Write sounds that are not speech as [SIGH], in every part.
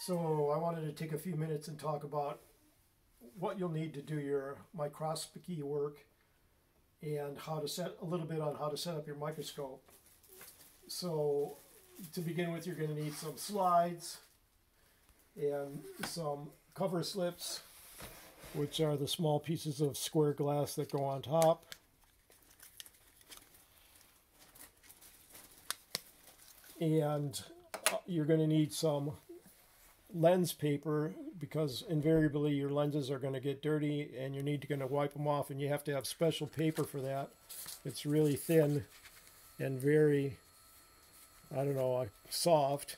So I wanted to take a few minutes and talk about what you'll need to do your microscopy work and how to set a little bit on how to set up your microscope. So to begin with, you're going to need some slides and some cover slips, which are the small pieces of square glass that go on top. And uh, you're going to need some lens paper because invariably your lenses are going to get dirty and you need to going to wipe them off and you have to have special paper for that. It's really thin and very, I don't know, soft,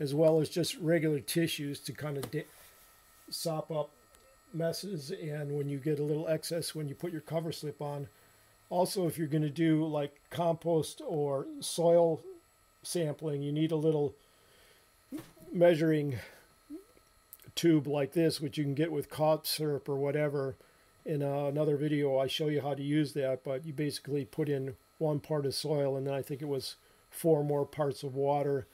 as well as just regular tissues to kind of sop up messes and when you get a little excess when you put your cover slip on. Also, if you're going to do like compost or soil sampling, you need a little measuring tube like this, which you can get with cough syrup or whatever. In uh, another video, I show you how to use that, but you basically put in one part of soil and then I think it was four more parts of water,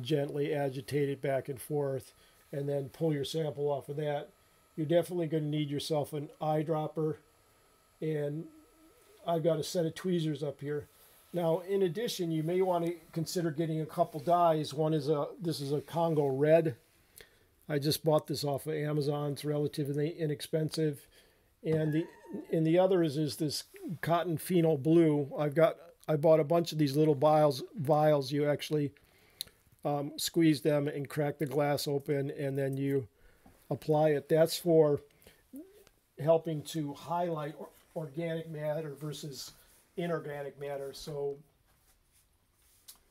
gently agitate it back and forth, and then pull your sample off of that. You're definitely going to need yourself an eyedropper, and I've got a set of tweezers up here. Now, in addition, you may want to consider getting a couple dyes. One is a, this is a Congo Red I just bought this off of Amazon. It's relatively inexpensive. And the and the other is is this cotton phenol blue. I've got I bought a bunch of these little vials vials. You actually um, squeeze them and crack the glass open, and then you apply it. That's for helping to highlight organic matter versus inorganic matter. So,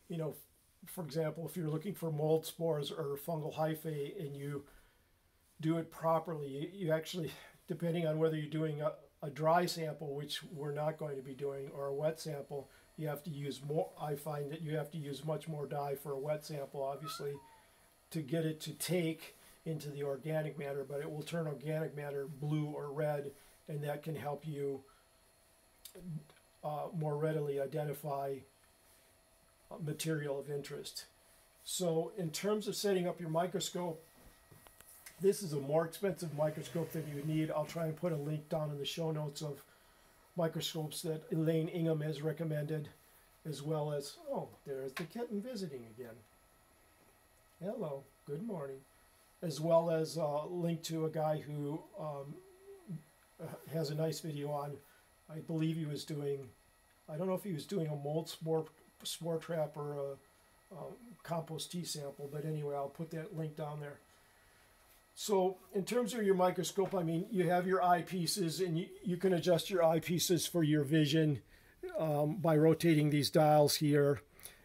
you know, for example, if you're looking for mold spores or fungal hyphae and you do it properly, you actually, depending on whether you're doing a, a dry sample, which we're not going to be doing, or a wet sample, you have to use more. I find that you have to use much more dye for a wet sample, obviously, to get it to take into the organic matter, but it will turn organic matter blue or red, and that can help you uh, more readily identify material of interest. So in terms of setting up your microscope, this is a more expensive microscope than you need. I'll try and put a link down in the show notes of microscopes that Elaine Ingham has recommended, as well as, oh, there's the kitten visiting again. Hello, good morning. As well as a link to a guy who um, has a nice video on, I believe he was doing, I don't know if he was doing a mold spore spore trap or a, a compost tea sample. But anyway, I'll put that link down there. So in terms of your microscope, I mean, you have your eyepieces and you, you can adjust your eyepieces for your vision um, by rotating these dials here.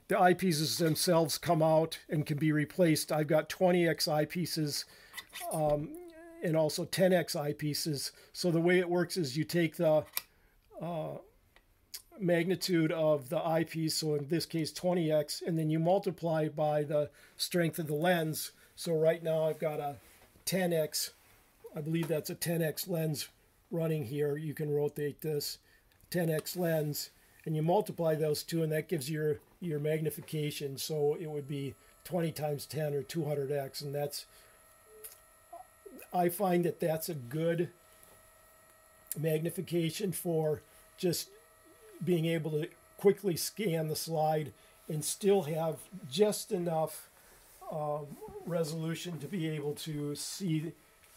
The eyepieces themselves come out and can be replaced. I've got 20x eyepieces um, and also 10x eyepieces. So the way it works is you take the uh, magnitude of the eyepiece, so in this case 20x, and then you multiply by the strength of the lens. So right now I've got a 10x, I believe that's a 10x lens running here. You can rotate this 10x lens, and you multiply those two, and that gives your your magnification. So it would be 20 times 10 or 200x, and that's I find that that's a good magnification for just being able to quickly scan the slide and still have just enough um, resolution to be able to see,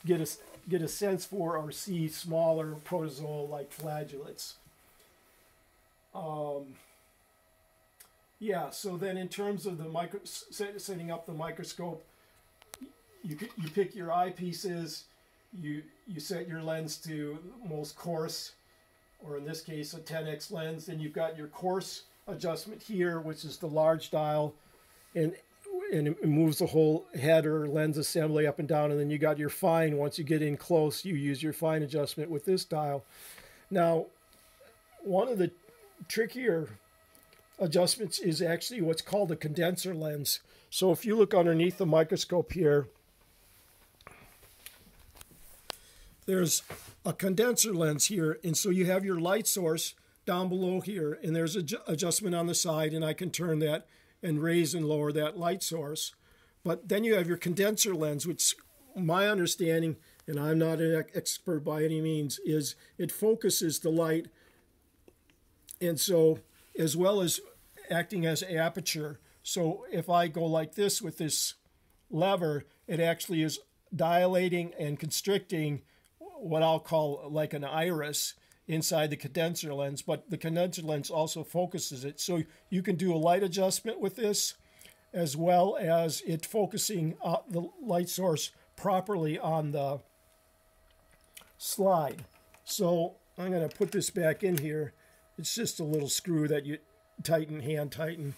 get a, get a sense for or see smaller protozoa like flagellates. Um, yeah, so then in terms of the micro, setting up the microscope, you, you pick your eyepieces, you, you set your lens to most coarse or in this case a 10x lens. Then you've got your coarse adjustment here, which is the large dial, and and it moves the whole head or lens assembly up and down. And then you got your fine. Once you get in close, you use your fine adjustment with this dial. Now, one of the trickier adjustments is actually what's called a condenser lens. So if you look underneath the microscope here, there's a condenser lens here. And so you have your light source down below here, and there's an adjustment on the side, and I can turn that and raise and lower that light source. But then you have your condenser lens, which my understanding, and I'm not an expert by any means, is it focuses the light. And so, as well as acting as aperture. So if I go like this with this lever, it actually is dilating and constricting what I'll call like an iris inside the condenser lens, but the condenser lens also focuses it. So you can do a light adjustment with this as well as it focusing uh, the light source properly on the slide. So I'm going to put this back in here. It's just a little screw that you tighten, hand tighten.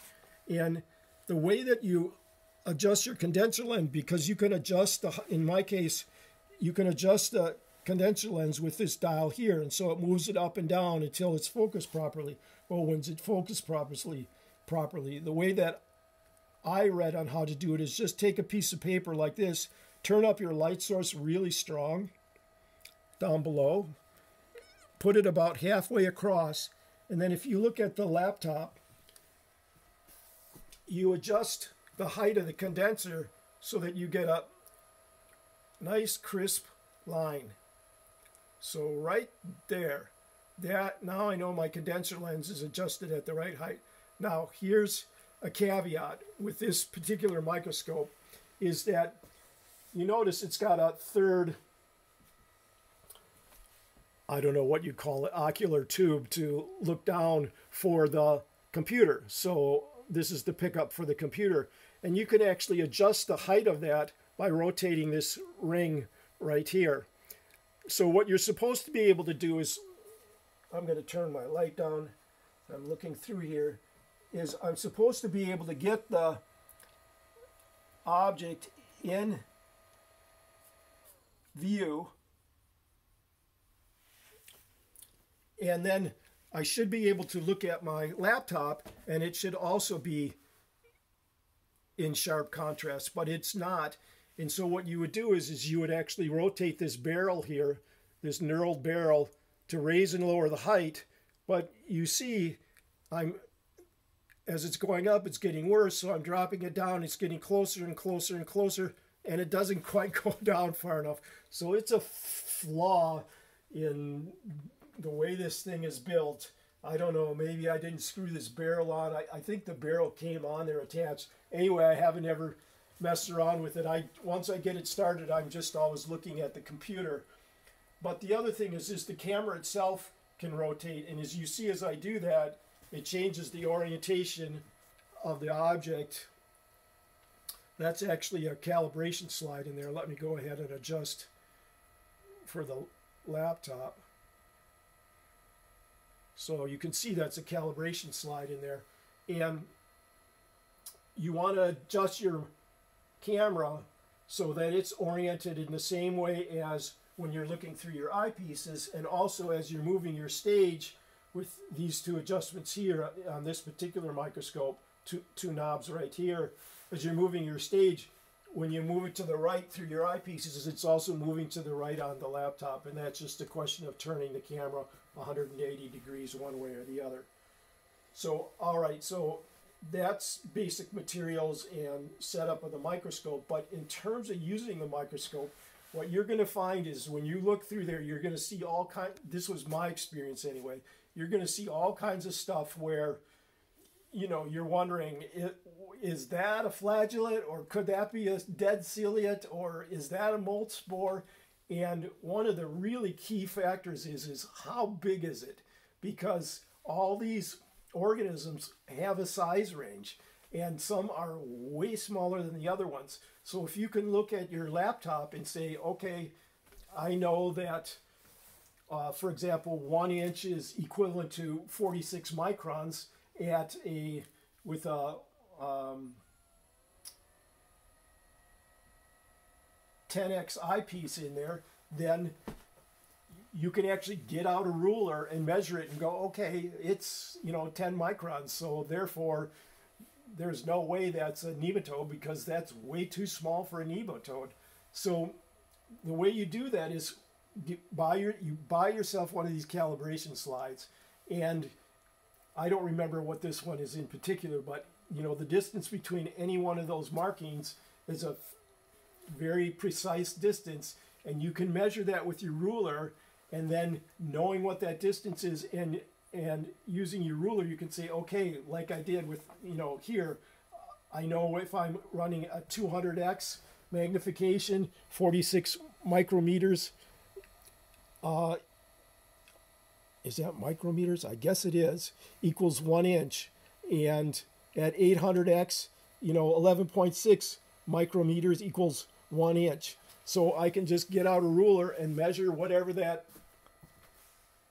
And the way that you adjust your condenser lens, because you can adjust, the, in my case, you can adjust the condenser lens with this dial here. And so it moves it up and down until it's focused properly. Well, when it's focused properly, properly, the way that I read on how to do it is just take a piece of paper like this, turn up your light source really strong down below, put it about halfway across, and then if you look at the laptop, you adjust the height of the condenser so that you get a nice crisp line. So right there, that now I know my condenser lens is adjusted at the right height. Now here's a caveat with this particular microscope is that you notice it's got a third, I don't know what you call it, ocular tube to look down for the computer. So this is the pickup for the computer. And you can actually adjust the height of that by rotating this ring right here so what you're supposed to be able to do is, I'm going to turn my light down. I'm looking through here. Is I'm supposed to be able to get the object in view and then I should be able to look at my laptop and it should also be in sharp contrast, but it's not. And so what you would do is, is you would actually rotate this barrel here, this knurled barrel, to raise and lower the height. But you see, I'm as it's going up, it's getting worse. So I'm dropping it down. It's getting closer and closer and closer, and it doesn't [LAUGHS] quite go down far enough. So it's a flaw in the way this thing is built. I don't know, maybe I didn't screw this barrel on. I, I think the barrel came on there attached. Anyway, I haven't ever mess around with it. I once I get it started, I'm just always looking at the computer. But the other thing is, is the camera itself can rotate, and as you see as I do that, it changes the orientation of the object. That's actually a calibration slide in there. Let me go ahead and adjust for the laptop. So you can see that's a calibration slide in there. And you want to adjust your camera so that it's oriented in the same way as when you're looking through your eyepieces and also as you're moving your stage with these two adjustments here on this particular microscope, two, two knobs right here, as you're moving your stage, when you move it to the right through your eyepieces, it's also moving to the right on the laptop, and that's just a question of turning the camera 180 degrees one way or the other. So, all right, so that's basic materials and setup of the microscope. But in terms of using the microscope, what you're going to find is when you look through there, you're going to see all kind. This was my experience anyway. You're going to see all kinds of stuff where, you know, you're wondering, is that a flagellate or could that be a dead ciliate or is that a mold spore? And one of the really key factors is is how big is it? Because all these organisms have a size range and some are way smaller than the other ones. So if you can look at your laptop and say, okay, I know that, uh, for example, one inch is equivalent to 46 microns at a, with a, um, 10x eyepiece in there, then you can actually get out a ruler and measure it and go, okay, it's, you know, 10 microns. So therefore, there's no way that's a nematode because that's way too small for a nematode. So the way you do that is buy your you buy yourself one of these calibration slides and I don't remember what this one is in particular, but you know the distance between any one of those markings is a very precise distance, and you can measure that with your ruler, and then knowing what that distance is and and using your ruler, you can say, okay, like I did with you know here, I know if I'm running a 200x magnification, 46 micrometers. Uh, is that micrometers? I guess it is. Equals one inch, and at 800x, you know, 11.6 micrometers equals one inch. So I can just get out a ruler and measure whatever that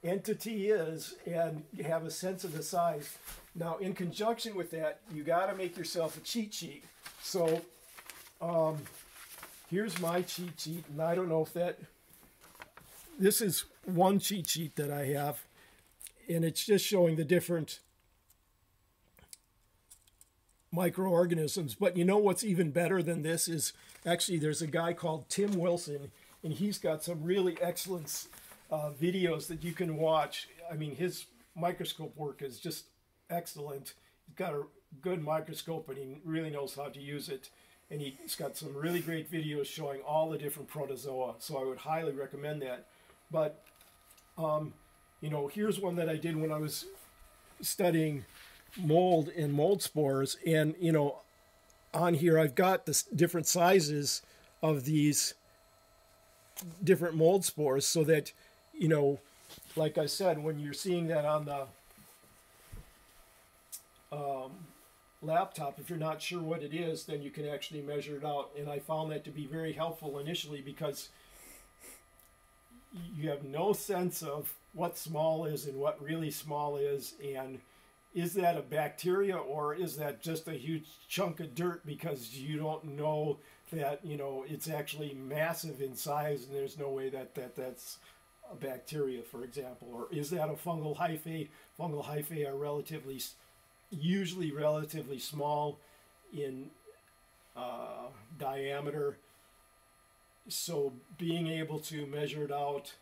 entity is and you have a sense of the size. Now, in conjunction with that, you got to make yourself a cheat sheet. So um, here's my cheat sheet, and I don't know if that, this is one cheat sheet that I have, and it's just showing the different microorganisms. But you know what's even better than this is actually there's a guy called Tim Wilson, and he's got some really excellent uh, videos that you can watch. I mean, his microscope work is just excellent. He's got a good microscope and he really knows how to use it. And he's got some really great videos showing all the different protozoa. So I would highly recommend that. But, um, you know, here's one that I did when I was studying mold and mold spores. And, you know, on here I've got the different sizes of these different mold spores so that, you know, like I said, when you're seeing that on the um, laptop, if you're not sure what it is, then you can actually measure it out. And I found that to be very helpful initially because you have no sense of what small is and what really small is and is that a bacteria or is that just a huge chunk of dirt because you don't know that you know it's actually massive in size and there's no way that, that that's a bacteria for example or is that a fungal hyphae? Fungal hyphae are relatively usually relatively small in uh, diameter. So being able to measure it out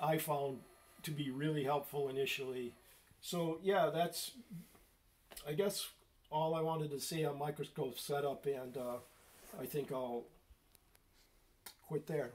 i found to be really helpful initially. So yeah, that's I guess all I wanted to say on microscope setup, and uh, I think I'll quit there.